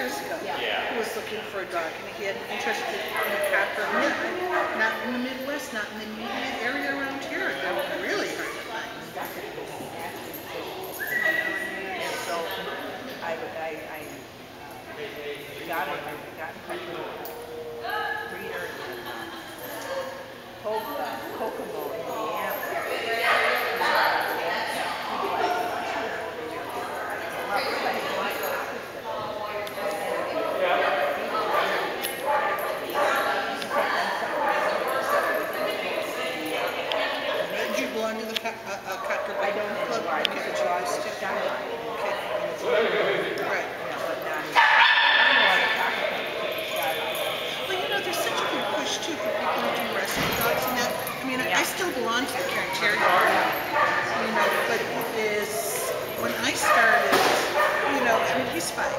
years ago who was looking for a dog and he had an interest in a cat cocker. Not in the Midwest, not in the immediate area around here. They're really hard to find. So I, would- I, I got it, I got in touch with a breeder in Kokomo, uh, Kokomo, Indiana. Did you belong to the co- uh, uh, cocker I don't club? anymore, I Okay, used to but you go out used to to. down Okay. Right. Yeah, but not, I don't know why the cocker company got it. Well, you know, there's such a big push too for people who do rescue dogs and that. I mean, I still belong to the Terrier Club, you know, but it is, when I started, you know, I mean, he's five.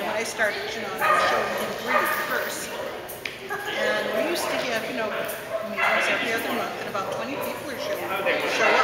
When I started, you know, I was showing him breed first. And we used to have, you know, meetings every other month and about 20 people are showing, show up.